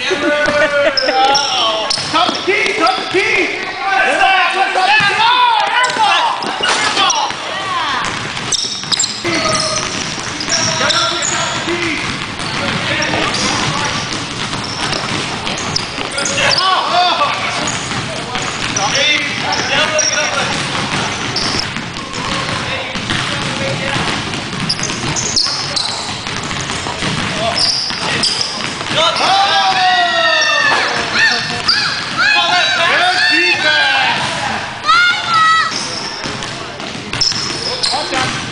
Top Rally!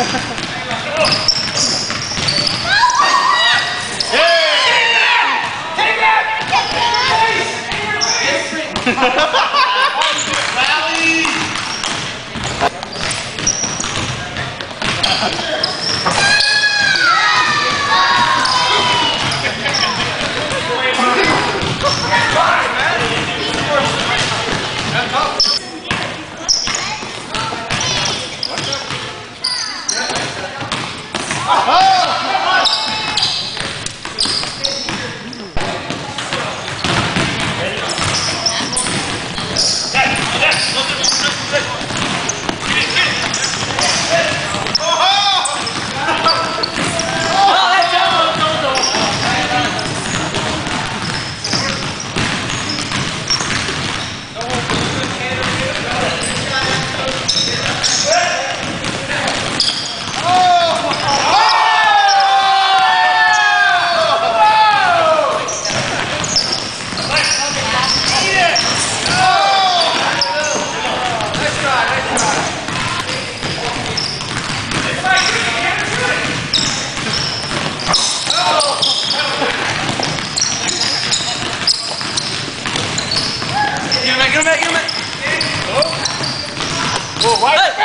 Rally! Give him give him it. Oh, right.